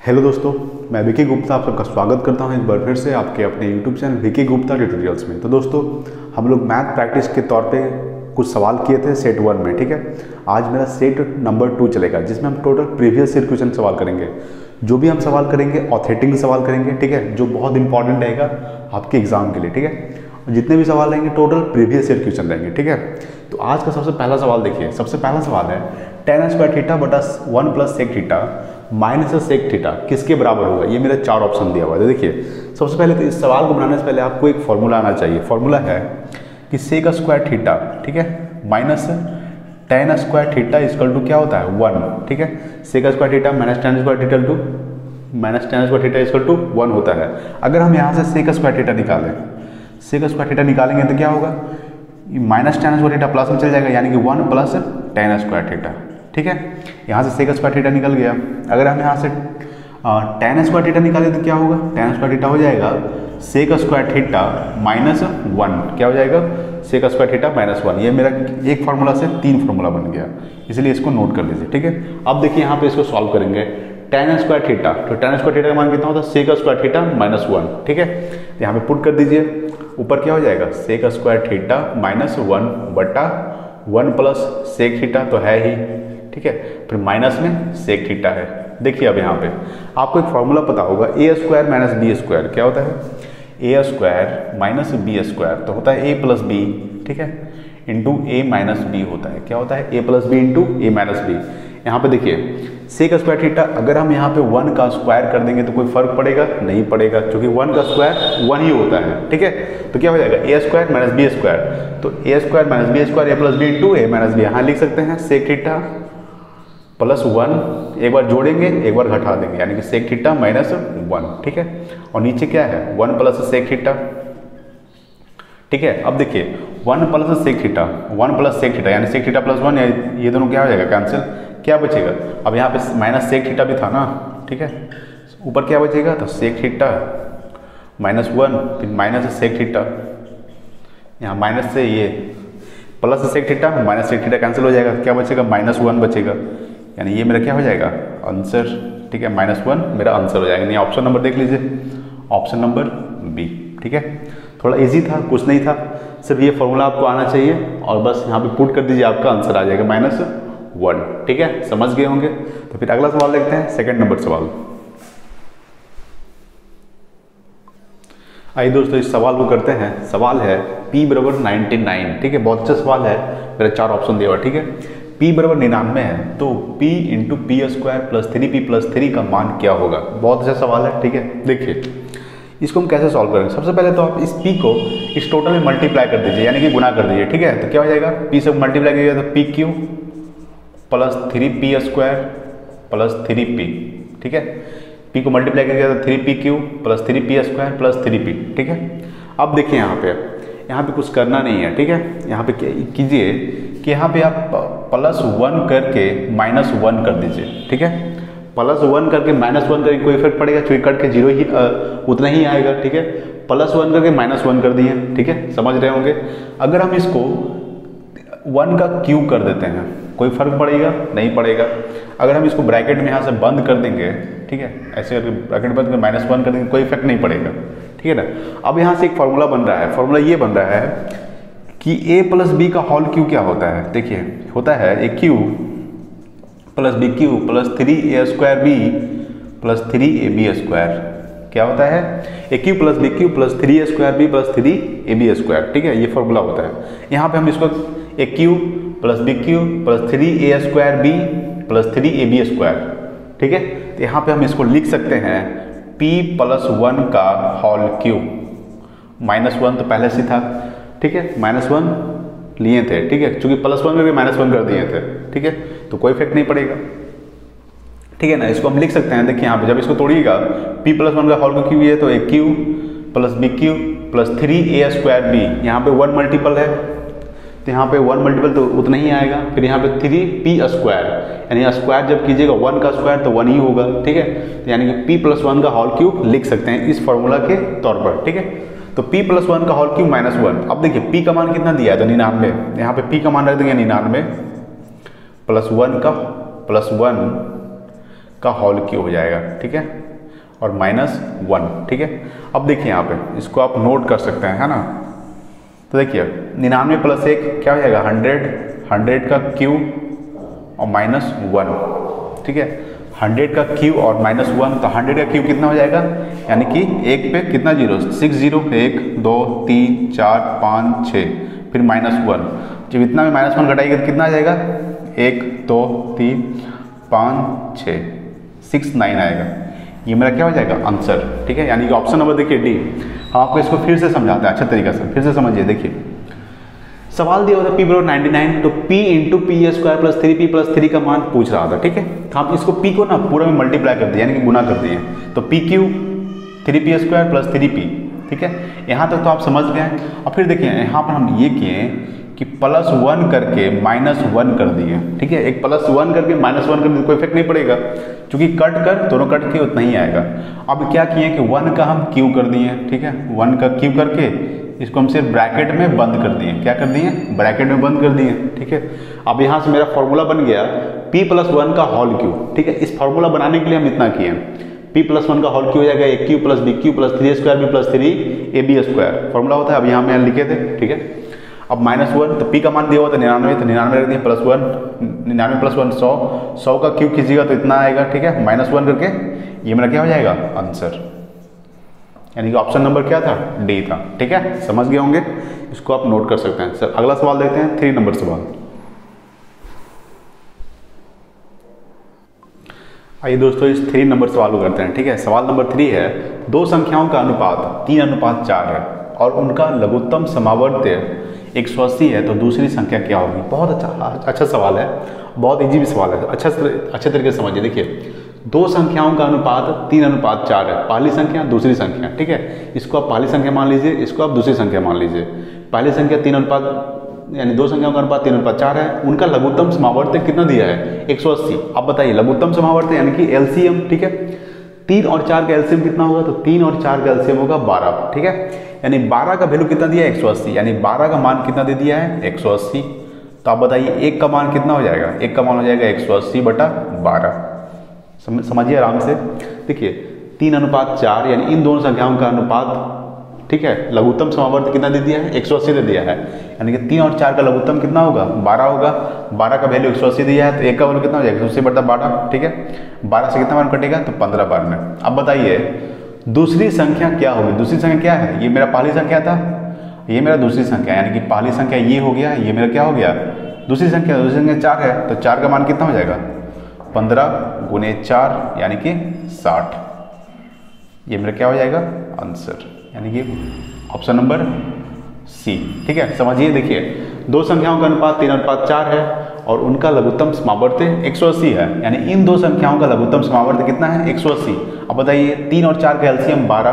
Hello दोस्तों, मैं विकी गुप्ता आप सबका स्वागत करता हूँ एक बार फिर से आपके अपने YouTube channel Vicky Gupta tutorials में। तो दोस्तों, हम लोग मैथ प्रैक्टिस के तौर पे कुछ सवाल किए थे सेट वन में, ठीक है? आज मेरा सेट नंबर टू चलेगा, जिसमें हम टोटल प्रीवियस ईयर क्वेश्चन सवाल करेंगे। जो भी हम सवाल करेंगे ऑथेटिकली सवाल करेंगे, ठीक है? जो बहुत इंपॉर्टेंट रहेगा आपके एग्ज़ाम के लिए, ठीक है? जितने भी सवाल रहेंगे टोटल प्रीवियस ईयर क्वेश्चन रहेंगे, ठीक है? तो आज का सबसे पहला सवाल देखिए। सबसे पहला सवाल है टेन स्क्वायर थीटा बटा one plus sec theta minus sec theta किसके बराबर होगा? ये मेरा चार ऑप्शन दिया हुआ है। देखिए, सबसे पहले तो इस सवाल को बनाने से पहले आपको एक फॉर्मूला आना चाहिए। फॉर्मूला है कि सेक स्क्वायर थीटा ठीक है? Minus tan square theta equal to क्या होता है? वन ठीक है? Sec square theta minus tan square theta to minus tan square theta equal to one होता है। अगर हम यहाँ से सेक स्क्वायर थीटा निकालें सेक स्क्वायर थीटा निकालेंगे तो क्या होगा? Minus tan square theta plus में चल जाएगा, यानी कि one plus tan square theta ठीक है? यहाँ से सेक स्क्वायर थीटा निकल गया। अगर हम यहाँ से टेन स्क्वायर थीटा निकालें तो क्या होगा? टेन स्क्वायर थीटा हो जाएगा sec square theta minus one क्या हो जाएगा? Sec square theta minus one ये मेरा एक फार्मूला से तीन फार्मूला बन गया। इसलिए इसको नोट कर लीजिए, ठीक है? अब देखिए यहाँ पे इसको सॉल्व करेंगे। टेन स्क्वायर थीटा तो टेन स्क्वायर थीटा का मान कितना होता है? Sec square theta minus one ठीक है? तो यहाँ पे पुट कर दीजिए। ऊपर क्या हो जाएगा? Sec square theta minus one बटा वन प्लस सेक थीटा तो है ही। ठीक है? फिर माइनस में सेक थीटा है। देखिए अब यहाँ पे। आपको एक फॉर्मूला पता होगा A square minus B square क्या होता है? A square minus B square तो होता है ए प्लस बी ठीक है? इंटू ए माइनस बी होता है। क्या होता है? A plus B into A minus B यहाँ पे देखिए सेक स्क्वायर थीटा अगर हम यहाँ पे वन का स्क्वायर कर देंगे तो कोई फ़र्क पड़ेगा? नहीं पड़ेगा, क्योंकि वन का स्क्वायर वन ही होता है, ठीक है? तो क्या हो जाएगा? A square minus B square तो A square minus B square A plus B into A minus B यहाँ लिख सकते हैं सेक थीटा प्लस वन, एक बार जोड़ेंगे, एक बार घटा देंगे, यानी कि सेक थीटा माइनस वन ठीक है? और नीचे क्या है? वन प्लस सेक थीटा ठीक है? अब देखिए one plus sec theta one plus sec theta यानी सेक थीटा प्लस वन ये दोनों क्या हो जाएगा? कैंसिल क्या बचेगा? अब यहाँ पे माइनस सेक थीटा भी था ना, ठीक है? ऊपर क्या बचेगा? तो सेक थीटा माइनस वन फिर माइनस सेक थीटा यहाँ माइनस से ये plus sec theta minus sec theta cancel हो जाएगा। क्या बचेगा? माइनस वन बचेगा। यानी ये मेरा क्या हो जाएगा? आंसर ठीक है माइनस वन मेरा आंसर हो जाएगा। यानी ऑप्शन नंबर देख लीजिए। ऑप्शन नंबर बी ठीक है? थोड़ा इजी था, कुछ नहीं था। सिर्फ़ ये फॉर्मूला आपको आना चाहिए और बस यहाँ पे पुट कर दीजिए, आपका आंसर आ जाएगा माइनस वन ठीक है? समझ गए होंगे? तो फिर अगला सवाल देखते हैं सेकंड नंबर सवाल। आइए दोस्तों, इस सवाल को करते हैं। सवाल है P बराबर 99 ठीक है? बहुत अच्छा सवाल है। मेरा चार ऑप्शन दिया हुआ, ठीक है? P बराबर निन्यानवे है तो P into P square plus three P plus three का मान क्या होगा? बहुत अच्छा सवाल है, ठीक है? देखिए, इसको हम कैसे सॉल्व करेंगे? सबसे पहले तो आप इस P को इस टोटल में मल्टीप्लाई कर दीजिए, यानी कि गुना कर दीजिए, ठीक है? तो क्या हो जाएगा? P से मल्टीप्लाई करिएगा तो P cube plus three P square plus three P ठीक है? P को मल्टीप्लाई करिएगा तो three P cube plus three P square plus three P ठीक है? अब देखिए यहाँ पे यहाँ पे कुछ करना नहीं है, ठीक है? यहाँ पे कीजिए कि यहाँ पे आप प्लस वन करके माइनस वन कर दीजिए ठीक है? प्लस वन करके माइनस वन करके कोई इफ़ेक्ट पड़ेगा क्योंकि कट के ज़ीरो ही आ, उतना ही आएगा ठीक है? प्लस वन करके माइनस वन कर दिए ठीक है? समझ रहे होंगे? अगर हम इसको वन का क्यू कर देते हैं कोई फ़र्क पड़ेगा? नहीं पड़ेगा। अगर हम इसको ब्रैकेट में यहाँ से बंद कर देंगे ठीक है? ऐसे करके ब्रैकेट बंद कर माइनस वन कर देंगे कोई इफ़ेक्ट नहीं पड़ेगा ठीक है ना? अब यहाँ से एक फॉर्मूला बन रहा है फॉर्मूला ये बन रहा है कि a प्लस बी का हॉल क्यू क्या होता है? देखिए होता है A cube plus B cube plus three A square B plus three A B square क्या होता है? A cube plus B cube plus three A square B plus three A B square ठीक है? ये फॉर्मूला होता है। यहाँ पे हम इसको a cube plus b cube plus three a square b plus three a b square ठीक है? तो यहाँ पे हम इसको लिख सकते हैं p प्लस वन का होल क्यू माइनस वन तो पहले से था। ठीक है? माइनस वन लिए थे, ठीक है? चूँकि प्लस वन करके माइनस वन कर दिए थे, ठीक है? तो कोई इफ़ेक्ट नहीं पड़ेगा। ठीक है ना? इसको हम लिख सकते हैं। देखिए यहाँ पे जब इसको तोड़िएगा, p प्लस वन का होल क्यू है तो a cube plus b cube plus three a square b यहाँ पे वन मल्टीपल है। तो यहाँ पे वन मल्टीपल तो उतना ही आएगा। फिर यहाँ पे थ्री पी स्क्वायर यानी स्क्वायर जब कीजिएगा वन का स्क्वायर तो वन ही होगा, ठीक है? तो यानी कि p प्लस वन का होल क्यूब लिख सकते हैं इस फॉर्मूला के तौर पर, ठीक है? तो p प्लस वन का होल क्यूब माइनस वन अब देखिए, p का मान कितना दिया है? तो निन्यानवे। यहाँ पे p का मान रख देंगे निन्यानवे। प्लस वन का प्लस वन का होल क्यू हो जाएगा, ठीक है? और माइनस वन ठीक है? अब देखिए यहाँ पे, इसको आप नोट कर सकते हैं, है ना? तो देखिए, निन्यानवे प्लस एक क्या हो जाएगा? हंड्रेड हंड्रेड का क्यू और माइनस वन ठीक है? हंड्रेड का क्यू और माइनस वन तो हंड्रेड का क्यू कितना हो जाएगा? यानी कि एक पे कितना ज़ीरो? Six zero. एक, दो, तीन, चार, पाँच, छः, फिर माइनस वन। जब इतना में माइनस वन घटाएगा तो कितना आ जाएगा? एक, दो, तीन, पाँच, छः, सिक्स, नाइन आएगा। ये मेरा क्या हो जाएगा? आंसर। ठीक है? यानी कि ऑप्शन नंबर देखिए डी। हम आपको इसको फिर से समझाते हैं अच्छा तरीके से, फिर से समझिए, देखिए। सवाल दिया होता पी बरोबर 99 तो p into p square plus three p plus three का मान पूछ रहा था, ठीक है? तो हम इसको p को ना पूरा में मल्टीप्लाई कर दिए यानी कि गुना कर दिए तो p cube three p square plus three p ठीक है? यहाँ तक तो आप समझ गए और फिर देखिए, यहाँ पर हम ये किए कि प्लस वन करके माइनस वन कर दिए, ठीक है? एक प्लस वन करके माइनस वन कर दिए कोई इफ़ेक्ट नहीं पड़ेगा, क्योंकि कट कर, दोनों कट के उतना ही आएगा। अब क्या किए कि वन का हम क्यू कर दिए, ठीक है? वन का क्यू करके इसको हम सिर्फ़ ब्रैकेट में बंद कर दिए। क्या कर दिए? ब्रैकेट में बंद कर दिए, ठीक है? अब यहाँ से मेरा फॉर्मूला बन गया p प्लस वन का हॉल क्यू ठीक है? इस फॉर्मूला बनाने के लिए हम इतना किए। P प्लस वन का हॉल क्यू हो जाएगा a cube plus b cube plus three square b plus three a b square formula होता है, अब यहाँ में लिखे थे, ठीक है? अब माइनस वन तो p का मान दिया हुआ था निन्यानवे तो निन्यानवे रख दिए प्लस वन निन्यानवे प्लस वन सौ। सौ का क्यू खींचेगा तो इतना आएगा, ठीक है? माइनस वन करके, ये मेरा क्या हो जाएगा? आंसर यानी कि ऑप्शन नंबर क्या था? डी था। ठीक है? समझ गए होंगे? इसको आप नोट कर सकते हैं। सर, अगला सवाल देखते हैं। थ्री नंबर सवाल। आइए दोस्तों, इस थ्री नंबर सवाल को करते हैं। ठीक है? सवाल नंबर थ्री है, दो संख्याओं का अनुपात, तीन अनुपात चार है और उनका लघुत्तम समावर्त्य एक सौ अस्सी है तो दूसरी संख्या क्या होगी? बहुत अच्छा अच्छा सवाल है। बहुत इजी भी सवाल है। अच्छा अच्छे तरीके से समझिए। देखिए दो संख्याओं का अनुपात तीन अनुपात चार है। पहली संख्या, दूसरी संख्या, ठीक है? इसको आप पहली संख्या मान लीजिए, इसको आप दूसरी संख्या मान लीजिए। पहली संख्या तीन अनुपात, यानी दो संख्याओं का अनुपात तीन अनुपात चार है। उनका लघुत्तम समावर्त कितना दिया है? 180 आप बताइए, लघुत्तम समावर्त यानी कि एलसीएम, ठीक है? तीन और चार का एलसीएम कितना होगा? तो तीन और चार का एलसीएम होगा बारह, ठीक है? यानी बारह का वैल्यू कितना दिया है? एक सौ अस्सी। यानी बारह का मान कितना दे दिया है? एक सौ अस्सी। तो आप बताइए, एक का मान कितना हो जाएगा? एक का मान हो जाएगा एक सौ अस्सी बटा बारह। समझिए आराम से। देखिए, तीन अनुपात चार, यानी इन दोनों संख्याओं का अनुपात, ठीक है, लघुत्तम समावर्त कितना दे दिया है? एक सौ अस्सी दे दिया है। यानी कि तीन और चार का लघुत्तम कितना होगा? बारह होगा। बारह का वैल्यू एक सौ अस्सी दिया है तो एक का वैल्यू कितना हो जाएगा? एक बटा बारह, ठीक है? बारह से कितना मान कटेगा? तो पंद्रह बार में। अब बताइए, दूसरी संख्या क्या होगी? दूसरी संख्या क्या है? ये मेरा पहली संख्या था। ये मेरा दूसरी संख्या, यानी कि पहली संख्या ये हो गया, ये मेरा क्या हो गया? दूसरी संख्या दूसरी संख्या चार है तो चार का मान कितना हो जाएगा? पंद्रह गुने चार, यानी कि साठ। ये मेरा क्या हो जाएगा? आंसर यानी कि ऑप्शन नंबर सी ठीक है? समझिए, देखिए। दो संख्याओं का अनुपात तीन अनुपात चार है और उनका लघुत्तम समावर्त 180 है। यानी इन दो संख्याओं का लघुत्तम समावर्त कितना है? 180 अब बताइए, तीन और चार का एलसीएम 12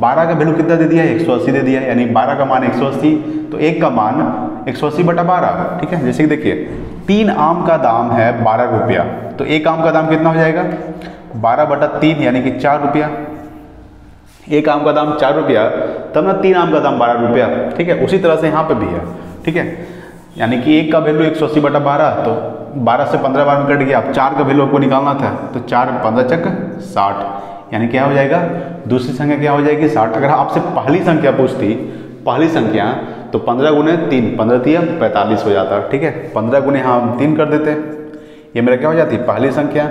12 का वैल्यू कितना दे दिया है? 180 दे दिया है। यानी 12 का मान 180 तो एक का मान 180 बटा बारह। ठीक है? जैसे कि देखिए तीन आम का दाम है बारह रुपया। तो एक आम का दाम कितना हो जाएगा? बारह बटा तीन, यानी कि चार रुपया। एक आम का दाम चार रुपया, तब ना तीन आम का दाम बारह रुपया। ठीक है? उसी तरह से यहाँ पे भी है। ठीक है? यानी कि एक का वैल्यू एक सौ अस्सी बटा बारह तो बारह से पंद्रह बार में कट गया। अब चार का वैल्यू आपको निकालना था तो चार पंद्रह चक साठ। यानी क्या हो जाएगा? दूसरी संख्या क्या हो जाएगी? साठ। अगर आपसे पहली संख्या पूछती, पहली संख्या तो पंद्रह गुने तीन, पंद्रह तीन पैंतालीस हो जाता है ठीक है? पंद्रह गुने हाँ हम तीन कर देते ये मेरा क्या हो जाती? है पहली संख्या,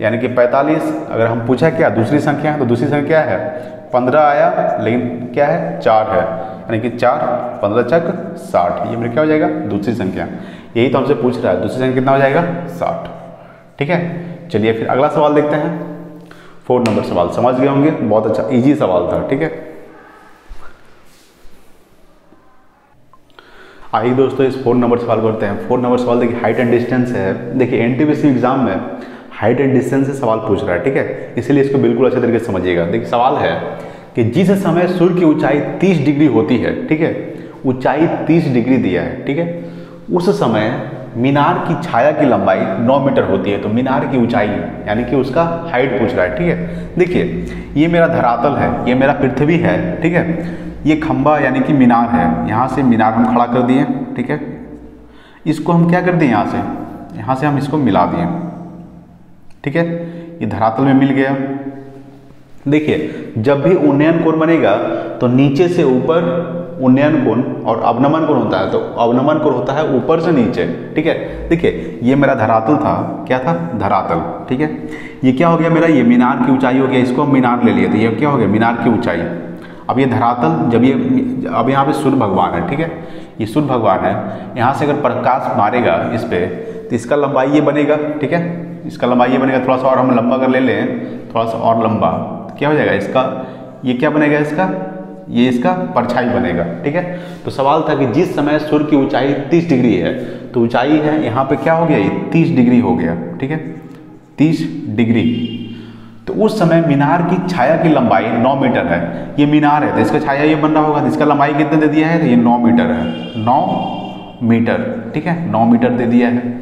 यानी कि पैंतालीस, अगर हम पूछा क्या, दूसरी संख्या तो दूसरी संख्या है। पंद्रह आया, लेकिन क्या है? चार है। यानी कि चार, पंद्रह चक साठ। ये मेरा क्या हो जाएगा? दूसरी संख्या। यही तो हमसे पूछ रहा है, दूसरी संख्या कितना हो जाएगा? साठ। ठीक है? चलिए फिर अगला सवाल देखते हैं। फोर नंबर सवाल। समझ गए होंगे? बहुत अच्छा इजी सवाल था, ठीक है? आइए दोस्तों, इस फोर नंबर सवाल करते हैं। फोर नंबर सवाल, देखिए हाइट एंड डिस्टेंस है। देखिए एनटीपीसी एग्ज़ाम में हाइट एंड डिस्टेंस से सवाल पूछ रहा है, ठीक है? इसलिए इसको बिल्कुल अच्छे तरीके से समझिएगा। देखिए, सवाल है कि जिस समय सूर्य की ऊंचाई 30 डिग्री होती है, ठीक है? ऊंचाई 30 डिग्री दिया है, ठीक है? उस समय मीनार की छाया की लंबाई 9 मीटर होती है तो मीनार की ऊंचाई, यानी कि उसका हाइट पूछ रहा है, ठीक है? देखिए, ये मेरा धरातल है, ये मेरा पृथ्वी है, ठीक है? ये खंबा यानी कि मीनार है। यहाँ से मीनार हम खड़ा कर दिए, ठीक है? इसको हम क्या कर दिए यहाँ से? यहाँ से हम इसको मिला दिए, ठीक है? ये धरातल में मिल गया। देखिए, जब भी उन्नयन कोण बनेगा तो नीचे से ऊपर उन्नयन कोण और अवनमन कोण होता है। तो अवनमन कोण होता है ऊपर से नीचे, ठीक है? देखिए, ये मेरा धरातल था। क्या था? धरातल, ठीक है? ये क्या हो गया मेरा? ये मीनार की ऊंचाई हो गया। इसको हम मीनार ले लिए थे। ये क्या हो गया? मीनार की ऊंचाई। अब ये धरातल, जब ये, अब यहाँ पे सूर्य भगवान है, ठीक है? ये सूर्य भगवान है। यहाँ से अगर प्रकाश मारेगा इस पर तो इसका लंबाई ये बनेगा, ठीक है? इसका लंबाई ये बनेगा, थोड़ा सा और हम लंबा कर ले लें, थोड़ा सा और लंबा। तो क्या हो जाएगा इसका? ये क्या बनेगा इसका? ये इसका परछाई बनेगा, ठीक है? तो सवाल था कि जिस समय सूर्य की ऊंचाई 30 डिग्री है तो ऊंचाई है यहाँ पे क्या हो गया? ये 30 डिग्री हो गया, ठीक है? 30 डिग्री। तो उस समय मीनार की छाया की लंबाई 9 मीटर है। ये मीनार है तो इसका छाया ये बन रहा होगा तो इसका लंबाई कितने दे दिया है? तो ये 9 मीटर है। 9 मीटर, ठीक है? 9 मीटर दे दिया है।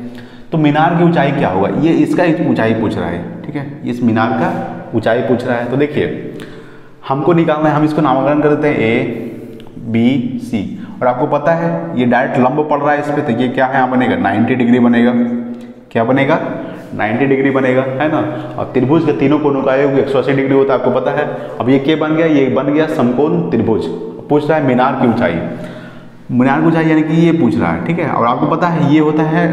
तो मीनार की ऊंचाई क्या होगा? ये इसका ऊंचाई पूछ रहा है, ठीक है? इस मीनार का ऊंचाई पूछ रहा है। तो देखिए, हमको निकालना है, हम इसको नामकरण कर देते हैं ए बी सी और आपको पता है, ये डायरेक्ट लंब पड़ रहा है इस पर तो ये क्या है? यहाँ बनेगा 90 डिग्री बनेगा। क्या बनेगा? 90 डिग्री बनेगा, है ना? और त्रिभुज के तीनों कोनों का एक सौ अस्सी डिग्री होता है, आपको पता है। अब ये क्या बन गया? ये बन गया समकोण त्रिभुज। पूछ रहा है मीनार की ऊंचाई। मीनार की ऊंचाई यानी कि ये पूछ रहा है, ठीक है? और आपको पता है, ये होता है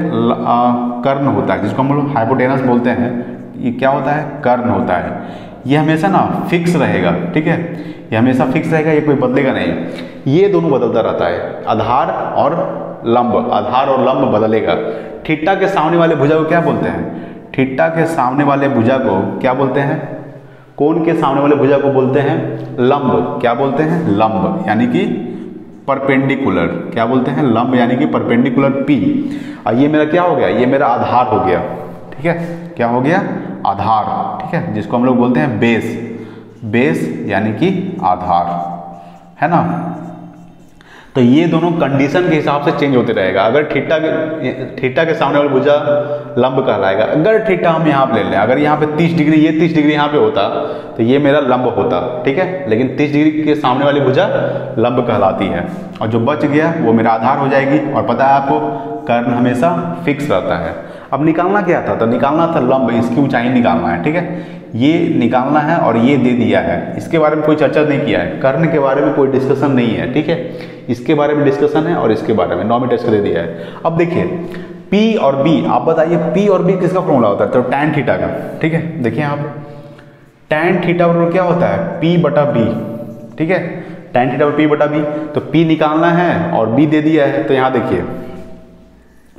कर्ण होता है, जिसको हम लोग हाइपोटेनस बोलते हैं। ये क्या होता है? कर्ण होता है। ये हमेशा ना फिक्स रहेगा, ठीक है? ये हमेशा फिक्स रहेगा, ये कोई बदलेगा नहीं। ये दोनों बदलता रहता है, आधार और लंब, आधार और लंब बदलेगा। ठिट्टा के सामने वाले भुजा को क्या बोलते हैं? ठिट्टा के सामने वाले भुजा को क्या बोलते हैं? कौन के सामने वाले भुजा को बोलते हैं लंब। क्या बोलते हैं? लंब, यानी कि परपेंडिकुलर। क्या बोलते हैं? लंब, यानी कि परपेंडिकुलर पी। और ये मेरा क्या हो गया? ये मेरा आधार हो गया। ठीक है? क्या हो गया? आधार। ठीक है? जिसको हम लोग बोलते हैं बेस। बेस, यानी कि आधार। है ना? तो ये दोनों कंडीशन के हिसाब से चेंज होते रहेगा। अगर ठीटा ठीटा के सामने वाला भुजा लंब कहलाएगा। अगर ठीटा हम यहाँ ले लें, अगर यहाँ पे 30 डिग्री, ये 30 डिग्री यहाँ पे होता तो ये मेरा लंब होता, ठीक है? लेकिन 30 डिग्री के सामने वाली भुजा लंब कहलाती है। और जो बच गया, वो मेरा आधार हो जाएगी। और पता है आपको, कर्ण हमेशा फिक्स रहता है। अब निकालना क्या था? तो निकालना था लंब, इसकी ऊंचाई निकालना है, ठीक है? ये निकालना है और ये दे दिया है। इसके बारे में कोई चर्चा नहीं किया है। कर्ण के बारे में कोई डिस्कशन नहीं है, ठीक है? इसके बारे में डिस्कशन है और इसके बारे में नौ मीटर दे दिया है। अब देखिए, P और B, आप बताइए P और B किसका फॉर्मूला होता है? तो टैन थीटा का, ठीक है? देखिए आप टैन थीटा बराबर क्या होता है? P बटा बी ठीक है? टैन थीटा पी बटा बी तो P निकालना है और B दे दिया है। तो यहाँ देखिए,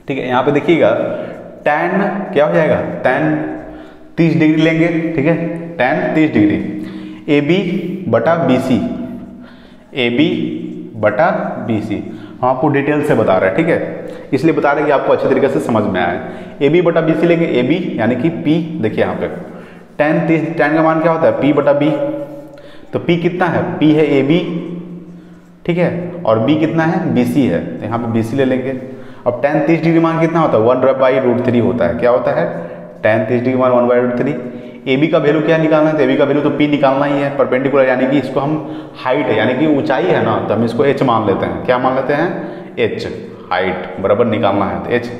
ठीक है? यहाँ पे देखिएगा टेन क्या हो जाएगा? टेन तीस डिग्री लेंगे, ठीक है? टेन तीस डिग्री। ए बी बटा बी सी ए बी बटा बी सी हम आपको डिटेल से बता रहे हैं, ठीक है? इसलिए बता रहे हैं कि आपको अच्छे तरीके से समझ में आए ए बी बटा बी सी लेंगे। ए बी यानी कि पी देखिए यहाँ पे। टेन तीस टेन का मान क्या होता है? पी बटा बी तो पी कितना है? पी है ए बी ठीक है? और बी कितना है? बी सी है। तो यहाँ पे बी सी ले लेंगे। अब टेन तीस डिग्री मान कितना होता है? वन बाई रूट थ्री होता है। क्या होता है? टेन तीस डिग्री मान one by root three a b का वैल्यू क्या निकालना है? तो ए बी का वैल्यू तो पी निकालना ही है परपेंडिकुलर यानी कि इसको हम हाइट है, यानी कि ऊंचाई है ना तो हम इसको एच मान लेते हैं। क्या मान लेते हैं? एच हाइट बराबर निकालना है। तो एच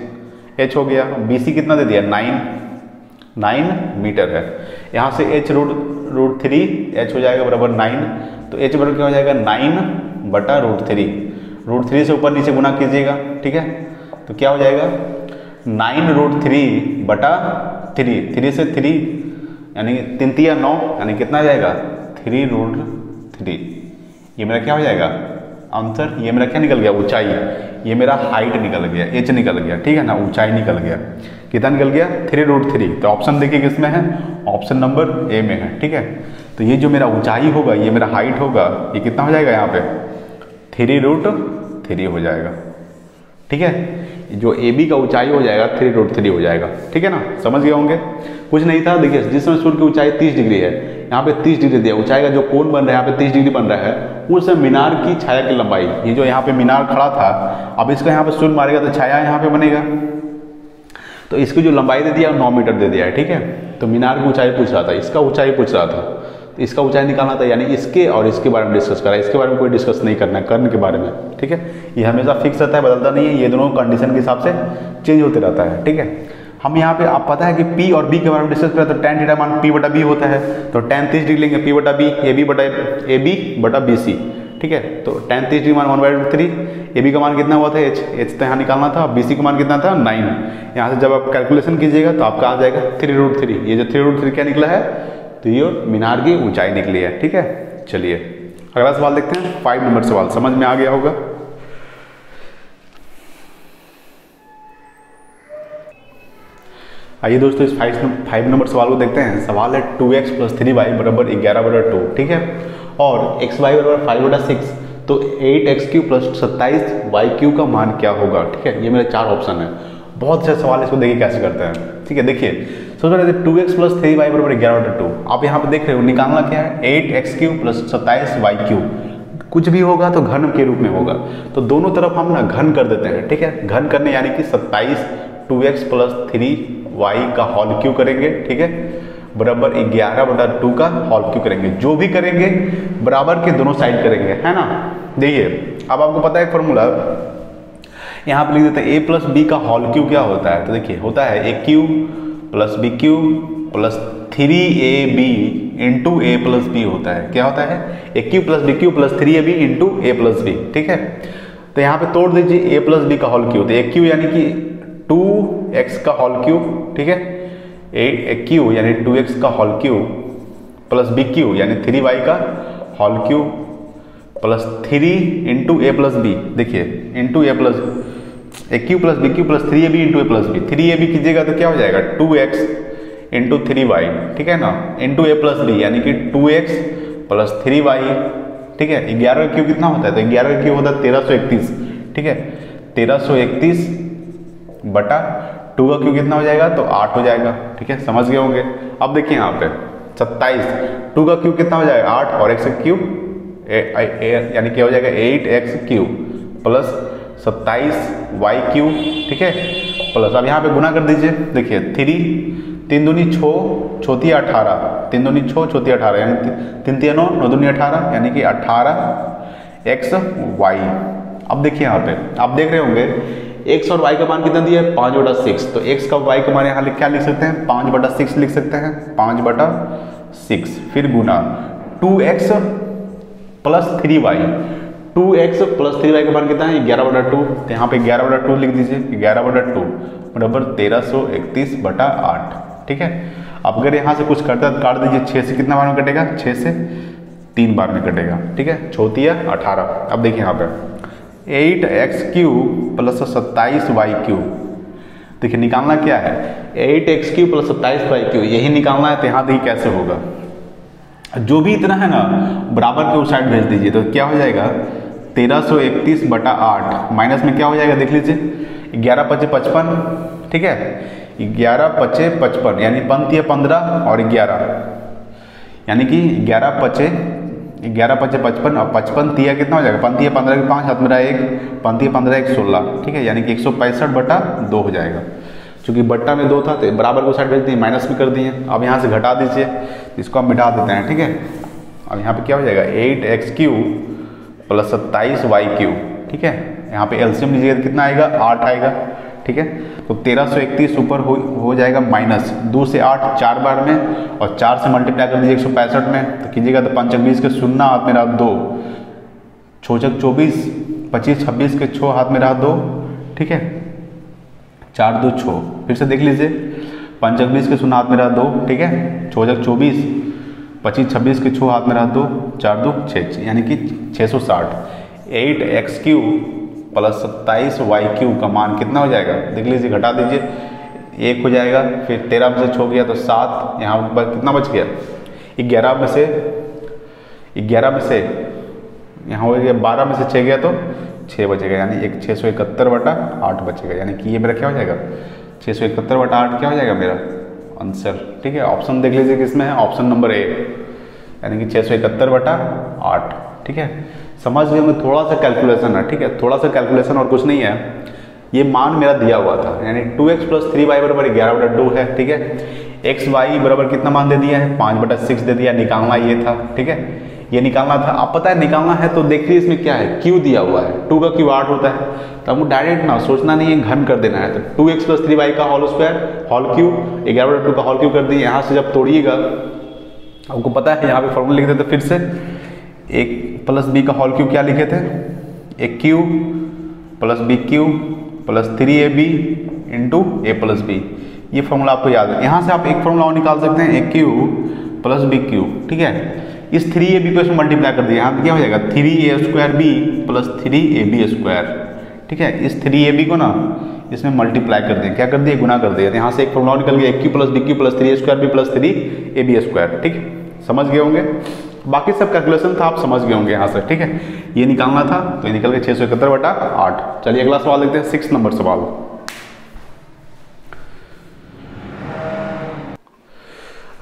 एच हो गया। बी सी कितना दे दिया? नाइन नाइन मीटर है। यहाँ से h root root three h हो जाएगा बराबर नाइन तो एच बराबर क्या हो जाएगा? नाइन बटा रूट थ्री रूट थ्री से ऊपर नीचे गुना कीजिएगा, ठीक है? तो क्या हो जाएगा? नाइन रूट थ्री बटा थ्री थ्री से थ्री यानी तिया नौ, यानी कितना जाएगा? थ्री रूट थ्री ये मेरा क्या हो जाएगा? आंसर ये मेरा क्या निकल गया? ऊंचाई. ये मेरा हाइट निकल गया एच निकल गया, ठीक है ना? ऊंचाई निकल गया. कितना निकल गया? थ्री रूट थ्री तो ऑप्शन देखिए किसमें है? ऑप्शन नंबर ए में है, ठीक है? तो ये जो मेरा ऊंचाई होगा, ये मेरा हाइट होगा, ये कितना हो जाएगा यहाँ पे? थ्री रूट थ्री हो जाएगा, ठीक है? जो ए बी का ऊंचाई हो जाएगा थ्री रूट थ्री हो जाएगा। ठीक है ना? समझ गए होंगे? कुछ नहीं था। देखिए, जिस समय सूर्य की ऊंचाई तीस डिग्री है, यहाँ पे तीस डिग्री दिया। ऊंचाई का जो कोण बन रहा है, यहाँ पे तीस डिग्री बन रहा है, उस समय मीनार की छाया की लंबाई, ये जो यहाँ पे मीनार खड़ा था, अब इसका यहाँ पे सूर्य मारेगा तो छाया यहाँ पे बनेगा। तो इसकी जो लंबाई दे दिया नौ मीटर दे दिया है। ठीक है? तो मीनार की ऊंचाई पूछ रहा था, इसका ऊंचाई पूछ रहा था। इसका ऊंचाई निकालना था, यानी इसके और इसके बारे में डिस्कस करा इसके बारे में कोई डिस्कस नहीं करना, कर्ण के बारे में, ठीक है? ये हमेशा फिक्स रहता है, बदलता नहीं है, ये दोनों कंडीशन के हिसाब से चेंज होते रहता है, ठीक है? हम यहाँ पे, आप पता है कि P और B के बारे में डिस्कस करें तो टेन थीटा मान P बटा बी होता है तो टेन तीस डिग्री लेंगे, P बटा बी ए बी बटा ए बी बटा बी सी ठीक है? तो टेन तीस डिग्री मान one by three a b का मान कितना हुआ था? एच एच तो यहाँ निकालना था बी सी का मान कितना था? नाइन यहाँ से जब आप कैलकुलेशन कीजिएगा तो आपका आ जाएगा थ्री रूट थ्री ये जो थ्री रूट थ्री क्या निकला है? तो ये मीनार की ऊंचाई निकली है, ठीक है? चलिए, अगला सवाल देखते हैं। फाइव नंबर सवाल, समझ में आ गया होगा? आइए दोस्तों, इस फाइव फाइव नंबर सवाल को देखते हैं। सवाल है two x plus three y बराबर ग्यारह बटा टू ठीक है? और एक्स वाई बराबर फाइव बटा सिक्स तो एट एक्स क्यू प्लस सत्ताईस वाई क्यू का मान क्या होगा, ठीक है? ये मेरे चार ऑप्शन है। बहुत से सवाल इसको देखिए कैसे करते हैं, ठीक है? देखिए सबसे पहले two x plus three y बराबर ग्यारह बटा टू आप यहाँ पे देख रहे हो, निकालना क्या है? एट एक्स क्यू प्लस सत्ताईस वाई क्यू कुछ भी होगा तो घन के रूप में होगा. तो दोनों तरफ़ हम ना घन कर देते हैं, ठीक है? घन करने यानी कि सत्ताईस two x plus three y का हॉल क्यू करेंगे, ठीक है? बराबर ग्यारह बटा टू का हॉल क्यू करेंगे. जो भी करेंगे, बराबर के दोनों साइड करेंगे, है ना? देखिए, अब आपको पता है फॉर्मूला यहाँ पे लिख देते हैं ए प्लस बी का हॉल क्यू क्या होता है? तो देखिए, होता है a cube plus b cube plus three a b into a plus b होता है। क्या होता है? A cube plus b cube plus three a b into a plus b, ठीक है? तो यहाँ पे तोड़ दीजिए, ए प्लस बी का हॉल क्यू। तो ए क्यू यानी कि टू एक्स का हॉल क्यूब ठीक है? ए क्यू यानी टू एक्स का whole cube plus b cube यानी थ्री वाई का whole cube plus three into a plus b. देखिए, into a plus a cube plus b cube plus three a b into a plus b three a b कीजिएगा तो क्या हो जाएगा? Two x into three y ठीक है ना? Into ए plus B यानी कि two x plus three y ठीक है? ग्यारह का क्यू कितना होता है? तो ग्यारह का क्यू होता है तेरह सौ इकतीस. ठीक है? तेरह सौ इकतीस बटा टू का क्यू कितना हो जाएगा? तो आठ हो जाएगा. ठीक है? समझ गए होंगे? अब देखिए यहाँ पे, सत्ताईस. टू का क्यू कितना हो जाएगा? आठ और एक्स क्यू यानी क्या हो जाएगा? एट एक्स क्यू प्लस सत्ताईस, वाई क्यू, ठीक है? प्लस अब यहाँ पे गुना कर दीजिए। देखिए, थ्री, तीन दूनी छो छोती अठारह। तीन दूनी छो छोती अठारह, यानी तीन तीन नौ नौ दूनी अठारह, यानी कि अठारह। एक्स वाई अब देखिए यहाँ पे, आप देख रहे होंगे एक्स और वाई का मान कितना दिया है? पाँच बटा सिक्स। तो एक्स का वाई का मान यहाँ क्या लिख सकते हैं? पाँच बटा सिक्स लिख सकते हैं। पाँच बटा सिक्स, फिर गुना two x plus three y two x plus three y का मान कितना है? ग्यारह बटा टू। तो यहाँ पे ग्यारह बटा टू लिख दीजिए। ग्यारह बटा टू बराबर तेरह सौ इकतीस बटा आठ। ठीक है? अब अगर यहाँ से कुछ करता है तो काट दीजिए। छः से कितना बार में कटेगा? छः से तीन बार में कटेगा। ठीक है? छोतिया अठारह। अब देखिए यहाँ पे। एट एक्स क्यू प्लस सत्ताईस वाई क्यू देखिए, निकालना क्या है? एट एक्स क्यू प्लस सत्ताईस वाई क्यू यही निकालना है तो यहाँ देखिए कैसे होगा। जो भी इतना है ना, बराबर के उस साइड भेज दीजिए तो क्या हो जाएगा? तेरह सौ इकतीस बटा आठ। माइनस में क्या हो जाएगा, देख लीजिए। ग्यारह पचे पचपन, ठीक है? ग्यारह पचे पचपन, यानी पंथ पंद्रह और ग्यारह। यानी कि ग्यारह पचे ग्यारह पचे पचपन, और पचपन तिया कितना हो जाएगा? पंथी पंद्रह के पाँच, हाथ मेरा एक। पंथी पंद्रह एक सोलह, ठीक है? यानी कि एक सौ पैंसठ बटा दो हो जाएगा। क्योंकि बट्टा में दो था तो बराबर को साइड भेज दिए, माइनस में कर दिए। अब यहाँ से घटा दीजिए, इसको हम मिटा देते हैं, ठीक है? अब यहाँ पे क्या हो जाएगा? एट एक्स क्यू प्लस सत्ताईस वाई क्यू ठीक है? यहाँ पे एल्सियम लीजिएगा तो कितना आएगा? आठ आएगा, ठीक है? तो तेरह सौ इकतीस ऊपर हो हो जाएगा माइनस। दो से आठ, चार बार में, और चार से मल्टीप्लाई कर दीजिए एक सौ पैंसठ में तो कीजिएगा तो पंचक बीस के शून्य, हाथ में रहा दो। छोचक चौबीस, पच्चीस, छब्बीस के छः, हाथ में रहा दो, ठीक है? चार दो छः, फिर से देख लीजिए। पंचक बीस के शून्य, हाथ में रहा दो, ठीक है? छोचक चौबीस पच्चीस छब्बीस के छः हाथ में रहा दो, चार दो छः यानी कि छः सौ साठ। एट एक्स क्यू प्लस सत्ताईस वाई क्यू का मान कितना हो जाएगा? देख लीजिए, घटा दीजिए, एक हो जाएगा, फिर तेरह में से छो गया तो सात, यहाँ पर कितना बच गया? ग्यारह में से, ग्यारह में से, यहाँ हो गया बारह में से छः गया तो छः बचेगा यानी एक छः सौ इकहत्तर बटा आठ बचेगा यानी कि ये मेरा क्या हो जाएगा? छः सौ इकहत्तर बटा आठ क्या हो जाएगा मेरा? आंसर, ठीक है? ऑप्शन देख लीजिए किसमें है। ऑप्शन नंबर ए यानी कि छः सौ इकहत्तर बटा आठ, ठीक है? समझ गए थोड़ा सा कैलकुलेशन है, ठीक है? थोड़ा सा कैलकुलेशन और कुछ नहीं है। ये मान मेरा दिया हुआ था, यानी two x plus three y बराबर ग्यारह बटा टू है, ठीक है? एक्स वाई बराबर कितना मान दे दिया है? पाँच बटा सिक्स दे दिया, निकालना ये था, ठीक है? ये निकालना था। अब पता है निकालना है तो देखिए इसमें क्या है? क्यू दिया हुआ है। टू का क्यू आठ होता है। तो हमको डायरेक्ट ना, सोचना नहीं है, घन कर देना है। तो two x plus three y का होल स्क्वायर होल क्यू ग्यारह बटा टू का होल क्यू कर दिए। यहाँ से जब तोड़िएगा, आपको पता है, यहाँ पे फॉर्मूला लिख देते फिर से। एक प्लस बी का हॉल क्यू क्या लिखे थे? एक cube plus b cube plus three a b into a plus b ये फॉर्मूला आपको याद है। यहाँ से आप एक फॉर्मूला और निकाल सकते हैं a cube plus b cube ठीक है? इस थ्री ए बी को इसमें मल्टीप्लाई कर दिया। यहाँ पे क्या हो जाएगा? Three a square b plus three a b square ठीक है? इस थ्री ए बी को ना इसमें मल्टीप्लाई कर दिए क्या कर दिए गुना कर दिया। यहाँ से एक फॉर्मूला निकल गया। A cube plus b cube plus three a square b plus three a b square ठीक समझ गए होंगे? बाकी सब कैलकुलेशन था, आप समझ गए होंगे यहाँ से। ठीक है? ये निकालना था तो ये निकल गया छः सौ इकहत्तर बटा आठ। चलिए अगला सवाल देखते हैं। सिक्स नंबर सवाल।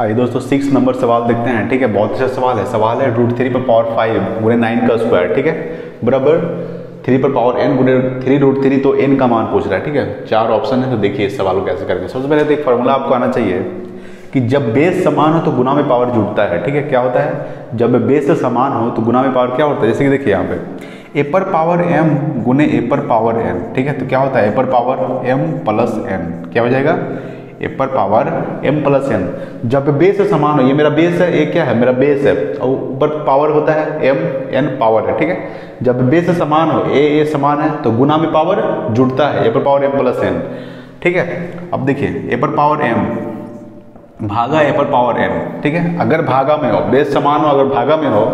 आइए दोस्तों सिक्स नंबर सवाल देखते हैं। ठीक है, बहुत अच्छा सवाल है। सवाल है रूट थ्री पर पावर फाइव गुने नाइन का स्क्वायर ठीक है? बराबर थ्री पर पावर एन गुने थ्री रूट थ्री तो एन का मान पूछ रहा है, ठीक है? चार ऑप्शन है तो देखिए इस सवाल को कैसे करेंगे। सबसे पहले तो एक फॉर्मूला आपको आना चाहिए कि जब बेस समान हो तो गुना में पावर जुड़ता है, ठीक है? क्या होता है? जब बेस समान हो तो गुना में पावर क्या होता है? जैसे कि देखिए यहाँ पे ए पर पावर एम गुने ए पर पावर एन ठीक है? तो क्या होता है? ए पर पावर एम प्लस एन क्या हो जाएगा? ए पर पावर एम प्लस एन जब बेस समान हो, ये मेरा बेस है ए क्या है? मेरा बेस है। और ऊपर पावर होता है एम एन पावर है, ठीक है? जब बेस समान हो ए ए समान है तो गुना में पावर जुड़ता है। ए पर पावर एम प्लस एन ठीक है? अब देखिए ए पर पावर एम भागा ए पर पावर एन ठीक है? अगर भागा में हो बेस समान हो, अगर भागा में हो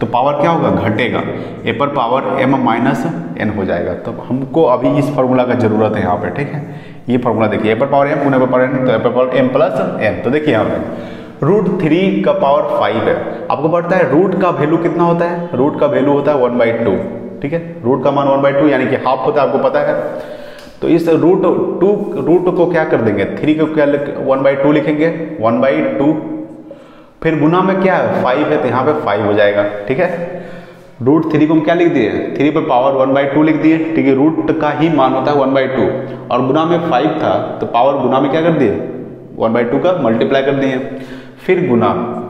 तो पावर क्या होगा? घटेगा। ए पर पावर एम माइनस एन हो जाएगा। तो हमको अभी इस फार्मूला का ज़रूरत है यहाँ पे, ठीक है? ये फार्मूला देखिए पर पावर एम गुना पर पावर एन तो ए पर पावर एम प्लस एन तो देखिए यहाँ पे रूट थ्री का पावर फाइव है। आपको पता है रूट का वैल्यू कितना होता है? रूट का वैल्यू होता है वन बाई टू ठीक है? रूट का मान वन बाई टू यानी कि हाफ़ होता है, आपको पता है। तो इस रूट टू रूट को क्या कर देंगे? थ्री को क्या वन बाई टू लिखेंगे वन बाई टू फिर गुना में क्या है? फाइव है तो यहाँ पे फाइव हो जाएगा, ठीक है? रूट थ्री को हम क्या लिख दिए? थ्री पर पावर वन बाई टू लिख दिए। ठीक है रूट का ही मान होता है वन बाई टू और गुना में फाइव था तो पावर गुना में क्या कर दिए? वन बाई टू का मल्टीप्लाई कर दिए। फिर गुना।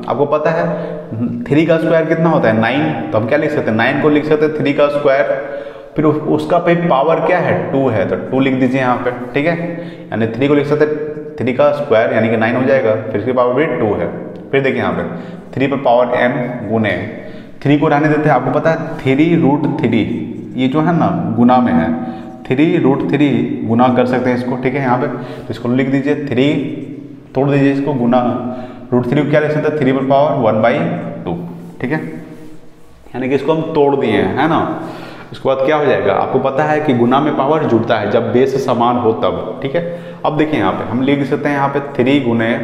आपको पता है थ्री का स्क्वायर कितना होता है? नाइन तो हम क्या लिख सकते हैं? नाइन को लिख सकते हैं थ्री का स्क्वायर फिर उसका पे पावर क्या है? टू है। तो टू लिख दीजिए यहाँ पे। ठीक है? यानी थ्री को लिख सकते थ्री का स्क्वायर यानी कि नाइन हो जाएगा। फिर इसकी पावर भी टू है। फिर देखिए यहाँ पे थ्री पर पावर एम गुने थ्री को रहने देते हैं। आपको पता है, थ्री रूट थ्री ये जो है ना, गुना में है। थ्री रूट थ्री गुना कर सकते हैं इसको, ठीक है, यहाँ पे। तो इसको लिख दीजिए, थ्री, तोड़ दीजिए इसको, गुना। रूट थ्री को क्या लिख सकते हैं? थ्री पर पावर वन बाई टू ठीक है? यानी कि इसको हम तोड़ दिए हैं, है ना? उसके बाद क्या हो जाएगा? आपको पता है कि गुना में पावर जुड़ता है, जब बेस समान हो तब, ठीक है? अब देखिए यहाँ पे, हम लिख सकते हैं यहाँ पे थ्री गुने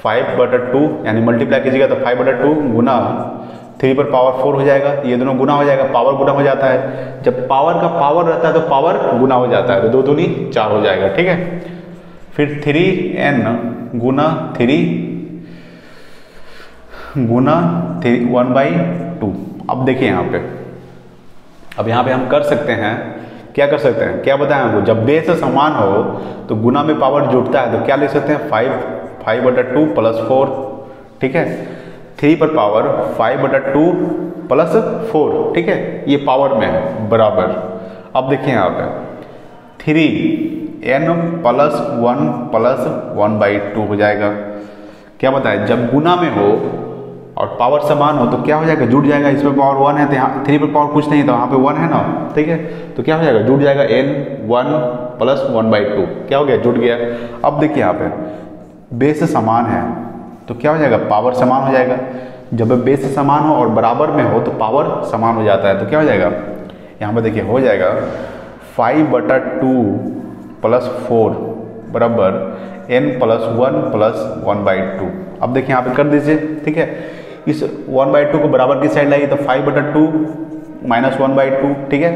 फाइव बटर टू यानी मल्टीप्लाई कीजिएगा तो फाइव बटर टू गुना थ्री पर पावर फोर हो जाएगा, ये दोनों गुना हो जाएगा पावर गुना हो जाता है। जब पावर का पावर रहता है तो पावर गुना हो जाता है तो दो दूनी चार हो जाएगा, ठीक है? फिर थ्री एन गुना थ्री गुना थ्री वन बाई टू अब देखिए यहाँ पे। अब यहाँ पे हम कर सकते हैं, क्या कर सकते हैं? क्या बताएँ आपको जब बेस समान हो तो गुना में पावर जुटता है तो क्या लिख सकते हैं? फाइव फाइव बटा टू प्लस फोर ठीक है? थ्री पर पावर, फाइव बटा टू प्लस फोर, ठीक है? ये पावर में बराबर। अब देखिए यहाँ पे। Three n plus one plus one by two हो जाएगा। क्या बताए? जब गुना में हो और पावर समान हो तो क्या हो जाएगा? जुड़ जाएगा। इसमें पावर वन है तो यहाँ थ्री पर पावर कुछ नहीं तो यहाँ पे वन है ना, ठीक है? तो क्या हो जाएगा? जुड़ जाएगा n one plus one by two. क्या हो गया? जुड़ गया। अब देखिए यहाँ पे। बेस समान है। तो क्या हो जाएगा? पावर समान हो जाएगा। जब बेस समान हो और बराबर में हो तो पावर समान हो जाता है। तो क्या हो जाएगा? यहाँ पर देखिए, हो जाएगा। फाइव बटा टू प्लस फोर बराबर n plus one plus one by two अब देखिए, यहाँ पे कर दीजिए, ठीक है? इस वन बाई टू को बराबर की साइड लाइए? तो फाइव बटा two minus one by two ठीक है?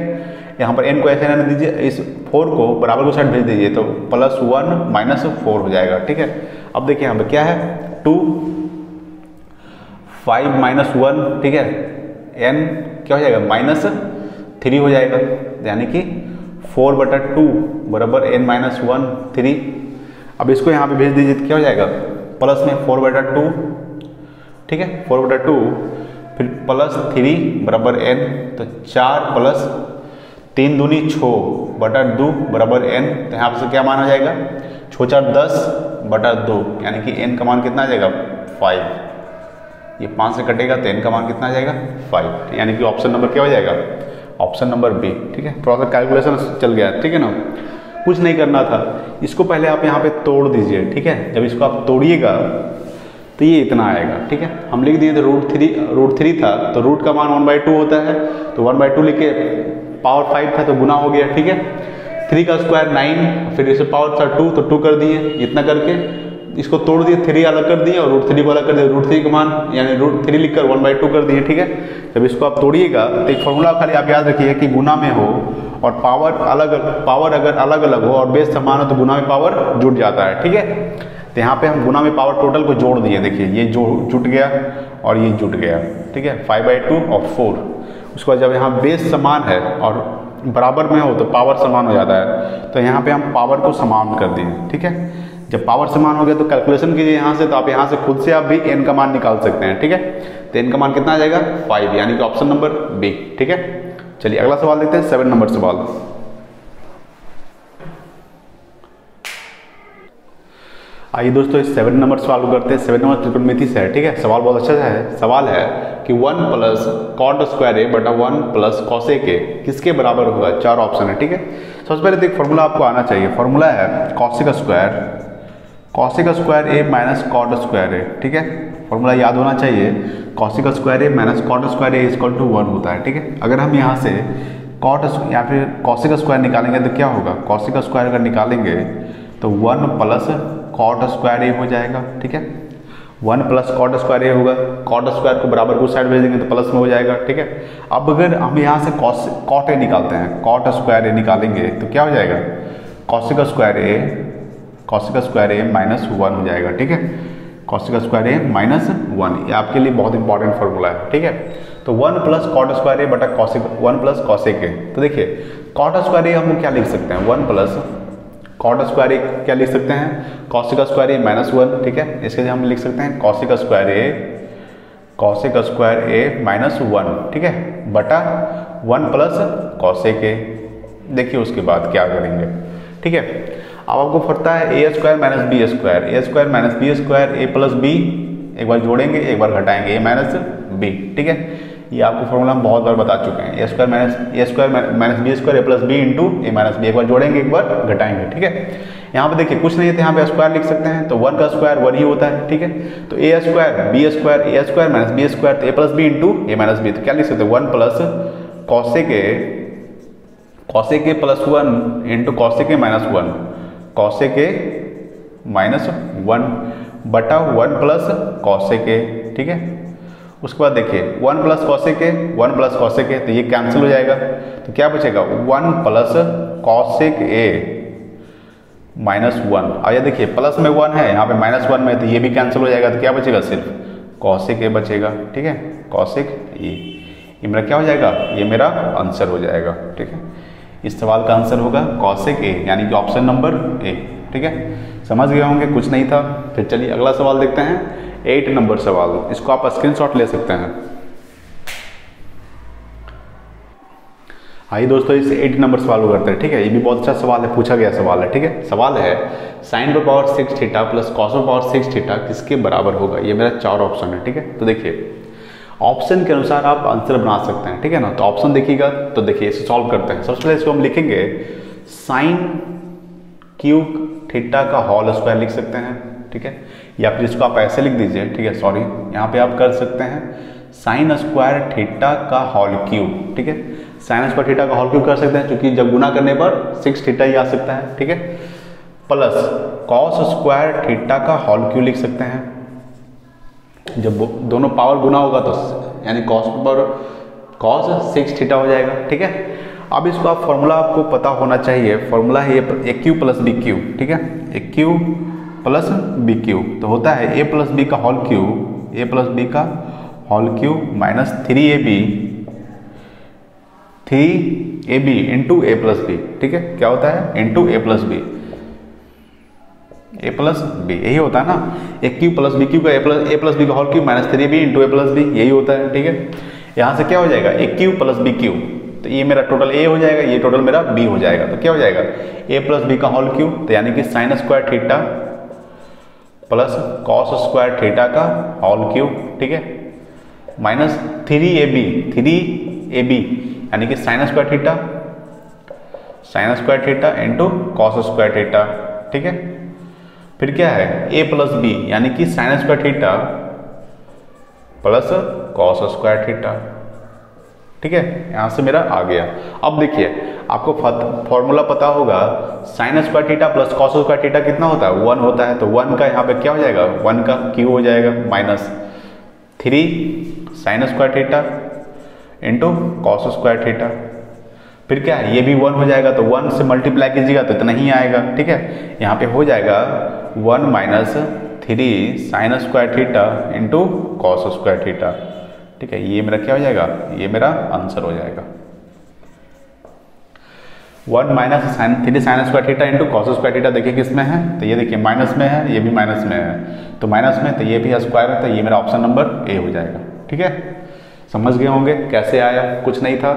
यहाँ पर एन को ऐसे रहने दीजिए। इस फोर को बराबर को साइड भेज दीजिए तो प्लस वन माइनस फोर हो जाएगा, ठीक है? अब देखिए, यहाँ पर क्या है? टू फाइव माइनस वन, ठीक है? एन क्या हो जाएगा? माइनस थ्री हो जाएगा। यानी कि फोर बटा टू बराबर एन माइनस वन, थ्री। अब इसको यहाँ पे भेज दीजिए, क्या हो जाएगा? प्लस में फोर बटा टू, ठीक है? फोर बटा टू, फिर प्लस थ्री बराबर एन तो चार प्लस तीन दूनी छो बटा दो बराबर एन तो यहाँ से क्या माना जाएगा? छो चार दस बटा दो, यानी कि एन का मान कितना आ जाएगा? फाइव ये पाँच से कटेगा तो एन का मान कितना आ जाएगा? फाइव यानी कि ऑप्शन नंबर क्या हो जाएगा? ऑप्शन नंबर बी ठीक है? थोड़ा सा कैलकुलेशन चल गया, ठीक है ना? कुछ नहीं करना था। इसको पहले आप यहाँ पे तोड़ दीजिए, ठीक है? जब इसको आप तोड़िएगा तो ये इतना आएगा, ठीक है? हम लिख दिए थे रूट थ्री रूट थ्री था तो रूट का मान वन बाई टू होता है तो वन बाई टू लिख के पावर फाइव था तो गुना हो गया, ठीक है? थ्री का स्क्वायर नाइन फिर इसे पावर था टू तो टू कर दिए, इतना करके। इसको तोड़ दिए थ्री अलग कर दिए और रूट थ्री को अलग कर दिए। रूट थ्री का मान, यानी रूट थ्री लिखकर वन बाई टू कर दिए, ठीक है? जब इसको आप तोड़िएगा तो एक फॉर्मूला खाली आप याद रखिए कि गुना में हो और पावर अलग पावर अगर अलग अलग हो और बेस समान हो तो गुना में पावर जुट जाता है, ठीक है? तो यहाँ पे हम गुना में पावर टोटल को जोड़ दिए, देखिए, ये जो जुट गया और ये जुट गया, ठीक है? फाइव बाई टू और फोर उसके बाद जब यहाँ बेस समान है और बराबर में हो तो पावर समान हो जाता है। तो यहाँ पे हम पावर को समान कर दिए, ठीक है? जब पावर समान हो गया तो कैलकुलेशन कीजिए यहाँ से तो आप यहाँ से खुद से आप भी एन का मान निकाल सकते हैं, ठीक है? तो एन का मान कितना आ जाएगा? फाइव यानी कि ऑप्शन नंबर बी ठीक है? चलिए अगला सवाल देखते हैं सेवन नंबर सवाल। आइए दोस्तों, इस सेवन नंबर सवाल को करते हैं। सेवन नंबर त्रिकोणमिति से है, ठीक है? सवाल बहुत अच्छा है। सवाल है कि one plus cot square a बटा वन प्लस कॉसे के किसके बराबर होगा? चार ऑप्शन है, ठीक है? सबसे पहले एक फॉर्मूला आपको आना चाहिए। फॉर्मूला है cosec square cosec square a minus cot square a ठीक है? फॉर्मूला याद होना चाहिए। Cosec square a minus cot square a equal to one होता है, ठीक है? अगर हम यहाँ से कॉट या फिर कॉसिक स्क्वायर निकालेंगे तो क्या होगा? कॉसिक स्क्वायर अगर निकालेंगे तो one plus cot square a हो जाएगा, ठीक है? One plus cot square a होगा कॉट स्क्वायर को बराबर को साइड भेज देंगे तो प्लस में हो जाएगा, ठीक है? अब अगर हम यहाँ से कॉस कॉट ए निकालते हैं कॉट स्क्वायर ए निकालेंगे तो क्या हो जाएगा? Cosec square a cosec square a minus one हो जाएगा, ठीक है? Cosec square a minus one ये आपके लिए बहुत इंपॉर्टेंट फॉर्मूला है, ठीक है? तो one plus cot square A बटा cosec one plus cosec A तो देखिए कॉट स्क्वायर ए हम क्या लिख सकते हैं? One plus cot square A क्या लिख सकते हैं? Cosec square A minus one ठीक है? इसके लिए हम लिख सकते हैं cosec square A cosec square A minus one ठीक है? बटा वन प्लस कॉसिक ए देखिए उसके बाद क्या करेंगे, ठीक है? अब आपको पड़ता है A square minus B square A square minus B square A plus B एक बार जोड़ेंगे, एक बार घटाएँगे ए माइनस बी ठीक है? ये आपको फॉर्मूला हम बहुत बार बता चुके हैं। A square minus A square minus B square A plus B into A minus B एक बार जोड़ेंगे, एक बार घटाएँगे, ठीक है? यहाँ पे देखिए, कुछ नहीं है तो यहाँ पे स्क्वायर लिख सकते हैं। तो वन का स्क्वायर वन ही होता है, ठीक है? तो A square B square A square minus B square तो A plus B into A minus B तो क्या लिख सकते हैं? वन प्लस कौसे के कौसे के प्लस वन इंटू कौसे के minus one cosec minus one बटा वन प्लस कौसे के ठीक है? उसके बाद देखिए वन प्लस कौसे के वन प्लस कौसे के तो ये कैंसिल हो जाएगा। तो क्या बचेगा? One plus cosec A minus one ये देखिए प्लस में वन है, यहाँ पे माइनस वन में तो ये भी कैंसिल हो जाएगा तो क्या बचेगा? सिर्फ़ कौशिक ए बचेगा, ठीक है? कौशिक ए ये मेरा क्या हो जाएगा? ये मेरा आंसर हो जाएगा, ठीक है? इस सवाल का आंसर होगा कौशिक ए यानी कि ऑप्शन नंबर ए ठीक है? समझ गए होंगे, कुछ नहीं था फिर चलिए अगला सवाल देखते हैं। एट नंबर सवाल। इसको आप स्क्रीनशॉट ले सकते हैं। आइए दोस्तों, इस एट नंबर सवाल को करते हैं, ठीक है? ये भी बहुत अच्छा सवाल है, पूछा गया सवाल है, ठीक है? सवाल है साइन पर power six theta plus cos पर पावर सिक्स थीटा किसके बराबर होगा? ये मेरा चार ऑप्शन है, ठीक है? तो देखिए ऑप्शन के अनुसार आप आंसर बना सकते हैं, ठीक है ना? तो ऑप्शन देखिएगा तो देखिए, इसे सॉल्व करते हैं। सबसे पहले इसको हम लिखेंगे साइन क्यूब थीटा का होल स्क्वायर लिख सकते हैं, ठीक है? या फिर इसको आप ऐसे लिख दीजिए, ठीक है? सॉरी यहाँ पे आप कर सकते हैं साइन स्क्वायर थीटा का होल क्यूब ठीक है? साइन स्क्वायर थीटा का होल क्यूब कर सकते हैं, क्योंकि जब गुना करने पर सिक्स थीटा ही आ सकता है, ठीक है? प्लस कॉस स्क्वायर थीटा का होल क्यूब लिख सकते हैं। जब दोनों पावर गुना होगा तो यानी कॉस पर कॉस सिक्स थीटा हो जाएगा, ठीक है? अब इसको आप फॉर्मूला आपको पता होना चाहिए। फॉर्मूला है ये A cube plus B cube ठीक है? A cube plus B cube तो होता है ए प्लस बी का whole cube A plus B का whole cube minus three A B, three A B into A plus B. ठीक है? क्या होता है? Into A plus B. A plus B. यही होता है ना? A cube plus B cube का A plus A plus B का whole cube minus three B into A plus B. यही होता है, ठीक है? यहाँ से क्या हो जाएगा? A cube plus B cube तो ये मेरा टोटल ए हो जाएगा, ये टोटल मेरा बी हो जाएगा। तो क्या हो जाएगा? ए प्लस बी का होल क्यू तो यानी कि sine square theta plus cos square theta का होल क्यूब ठीक है? Minus three A B, three A B, यानी कि sine square theta sine square theta into cos square theta, ठीक है? फिर क्या है? ए प्लस बी यानी कि sine square theta plus cos square theta. ठीक है? यहाँ से मेरा आ गया। अब देखिए, आपको फॉर्मूला पता होगा sine square theta plus cos square theta कितना होता है? वन होता है तो वन का यहाँ पे क्या हो जाएगा? वन का क्यू हो जाएगा minus three sine square theta into cos square theta फिर क्या है? ये भी वन हो जाएगा तो वन से मल्टीप्लाई कीजिएगा तो इतना ही आएगा, ठीक है? यहाँ पे हो जाएगा one minus three sine square theta into cos square theta ठीक है, ये मेरा क्या हो जाएगा? ये मेरा आंसर हो जाएगा। One minus sine three sine square theta into cos square theta देखिए किसमें है? तो ये देखिए माइनस में है, ये भी माइनस में है। तो माइनस में तो ये भी स्क्वायर है तो ये मेरा ऑप्शन नंबर ए हो जाएगा। ठीक है? समझ गए होंगे? कैसे आया? कुछ नहीं था।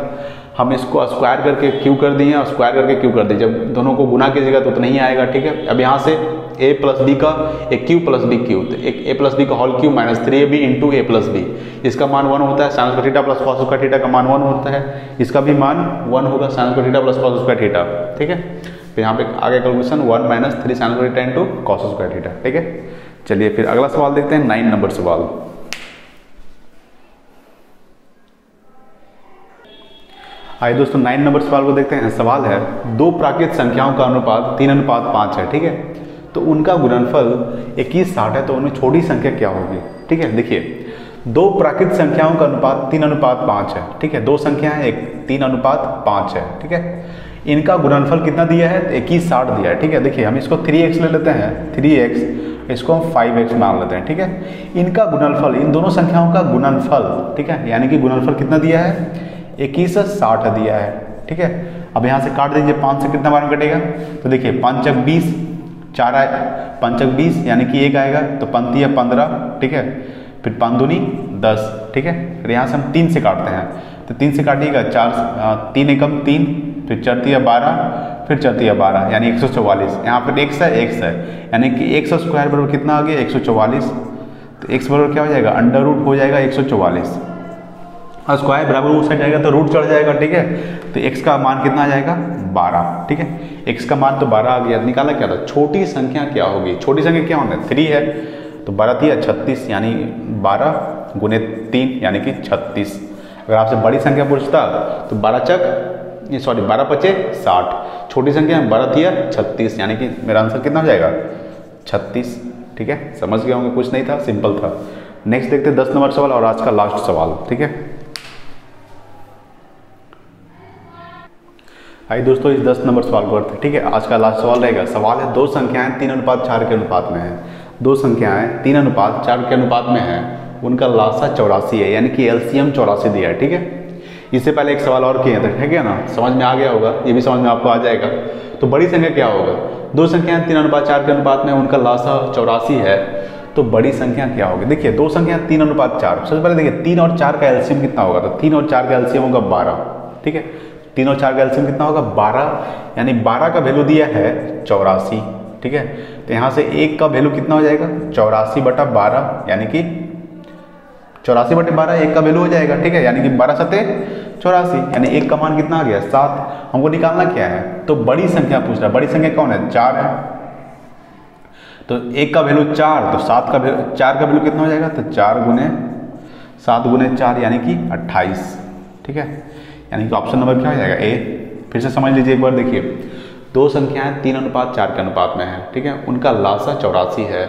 हम इसको स्क्वायर करके क्यू कर दिए? और स्क्वायर करके क्यू कर दिए? जब दोनों को गुना कीजिएगा तो उतना ही आएगा, ठीक है? अब यहाँ से ए प्लस बी का, एक क्यू प्लस बी क्यू तो एक ए प्लस बी का whole cube minus three A B into A plus B इसका मान वन होता है साइंस का थीटा प्लस कॉस का थीटा का मान वन होता है। इसका भी मान वन होगा साइंस का थीटा प्लस कॉस का थीटा ठीक है? फिर यहाँ पे आगे calculation one minus three sines का theta into cos square theta ठीक है? चलिए फिर अगला सवाल देखते हैं नाइन नंबर सवाल। आइए दोस्तों नाइन नंबर सवाल को देखते हैं। सवाल है, दो प्राकृत संख्याओं का अनुपात, तीन अनुपात पाँच है। ठीक है? तो उनका गुणनफल इक्कीस साठ है तो उनमें छोटी संख्या क्या होगी? ठीक है, देखिए, दो प्राकृत संख्याओं का अनुपात तीन अनुपात पाँच है, ठीक है, दो संख्या है, एक तीन अनुपात पाँच है, ठीक है, इनका गुणनफल कितना दिया है? इक्कीस साठ दिया है, ठीक है, देखिए, हम इसको थ्री एक्स ले लेते हैं थ्री एक्स इसको हम फाइव एक्स मान लेते हैं, ठीक है, इनका गुणनफल, इन दोनों संख्याओं का गुणनफल, ठीक है, यानी कि गुणनफल कितना दिया है? इक्कीस साठ दिया है, ठीक है, अब यहाँ से काट दीजिए, पाँच से कितना बार कटेगा तो देखिए पंचक बीस चार आए, पंचक बीस, यानी कि एक आएगा तो पंती है पंद्रह, ठीक है? फिर पंदुनी दस, ठीक है? फिर यहाँ से हम तीन से काटते हैं। तो तीन से काटिएगा, चार तीन एकम, तीन, फिर चढ़ती है बारह, फिर चढ़ती है बारह, यानी एक सौ चौवालीस। यहाँ पर एक्स है एक्स है यानी कि एक सौ स्क्वायर बराबर कितना आ गया? एक सौ चौवालीस। तो एक्स बराबर क्या हो जाएगा? अंडर रूट हो जाएगा एक सौ चौवालीस। स्क्वायर बराबर उस साइड जाएगा तो रूट चढ़ जाएगा, ठीक है? तो एक्स का मान कितना आ जाएगा? बारह, ठीक है? एक्स का मान तो बारह आ गया, निकाला क्या था? छोटी संख्या क्या होगी? छोटी संख्या क्या होना? थ्री है। तो बारह थी छत्तीस, यानी बारह गुने तीन, यानी कि छत्तीस। अगर आपसे बड़ी संख्या पूछता तो बारह चक, ये सॉरी बारह पचे साठ। छोटी संख्या बारह थी छत्तीस, यानी कि मेरा आंसर कितना हो जाएगा? छत्तीस, ठीक है? समझ गए होंगे, कुछ नहीं था सिंपल था। नेक्स्ट देखते हैं दस नंबर सवाल और आज का लास्ट सवाल, ठीक है? आइए दोस्तों, इस दस नंबर सवाल को हैं। ठीक है, आज का लास्ट सवाल रहेगा। सवाल है, दो संख्याएँ तीन अनुपात, चार के अनुपात में है। दो संख्याएँ तीन अनुपात, चार के अनुपात में है। उनका लासा चौरासी है, यानी कि एलसीएम चौरासी दिया है, ठीक है? इससे पहले एक सवाल और किए थे ठीक है ना? समझ में आ गया होगा, ये भी समझ में आपको आ जाएगा। तो बड़ी संख्या क्या होगा? दो संख्याएँ तीन अनुपात, चार के अनुपात में, उनका लासा चौरासी है। तो बड़ी संख्या क्या होगी? देखिए, दो संख्या तीन अनुपात, चार। सबसे पहले देखिए, तीन और चार का एल्सियम कितना होगा? तो तीन और चार का एल्सियम होगा बारह, ठीक है? तीन चार का एल्सियम कितना होगा? बारह। यानी बारह का वैल्यू दिया है चौरासी, ठीक है? तो यहाँ से एक का वैल्यू कितना हो जाएगा? चौरासी बटा बारह, यानी कि चौरासी बटे बारह एक का वैल्यू हो जाएगा, ठीक है? यानी कि बारह सत्य चौरासी। यानी एक का मान कितना आ गया? सात। हमको निकालना क्या है? तो बड़ी संख्या पूछ रहा है। बड़ी संख्या कौन है? चार है। तो एक का वैल्यू चार तो सात का वैल्यू चार का वैल्यू कितना हो जाएगा? तो चार गुने सात गुने चार, यानी कि अट्ठाईस, ठीक है? यानी कि ऑप्शन नंबर क्या हो जाएगा? ए फिर से समझ लीजिए एक बार देखिए। दो संख्याएँ, तीन अनुपात, चार के अनुपात में है, ठीक है? उनका लाशा चौरासी है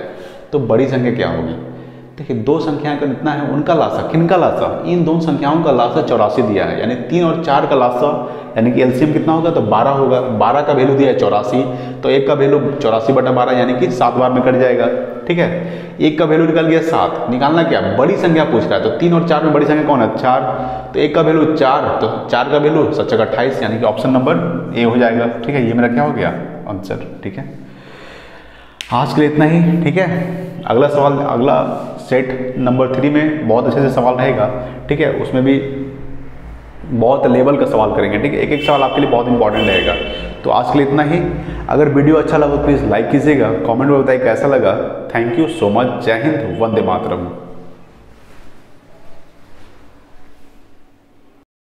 तो बड़ी संख्या क्या होगी? देखिए, दो संख्याएँ का इतना है, उनका लाशा किनका लाशा इन दोनों संख्याओं का लाशा चौरासी दिया है, यानी तीन और चार का लासा यानी कि एलसीएम कितना होगा? तो बारह होगा। बारह का वैल्यू दिया है चौरासी। तो एक का वैल्यू चौरासी बटा बारह, यानी कि सात बार में कट जाएगा। ठीक है? एक का वैल्यू निकल गया सात। निकालना क्या? बड़ी संख्या पूछ रहा है। तो तीन और चार में बड़ी संख्या कौन है? चार। तो एक का वैल्यू चार। तो चार का वैल्यू सच्चा अट्ठाईस, यानी कि ऑप्शन नंबर ए हो जाएगा। ठीक है? ये मेरा क्या हो गया? आंसर ठीक है? आज के लिए इतना ही। ठीक है? अगला सवाल, अगला सेट नंबर थ्री में बहुत अच्छे से सवाल रहेगा। ठीक है? उसमें भी बहुत लेवल का सवाल करेंगे, ठीक है? एक एक सवाल आपके लिए बहुत इंपॉर्टेंट रहेगा। तो आज के लिए इतना ही। अगर वीडियो अच्छा लगा तो प्लीज़ लाइक कीजिएगा कमेंट में बताइए कैसा लगा। थैंक यू सो मच जय हिंद, वंदे मातरम।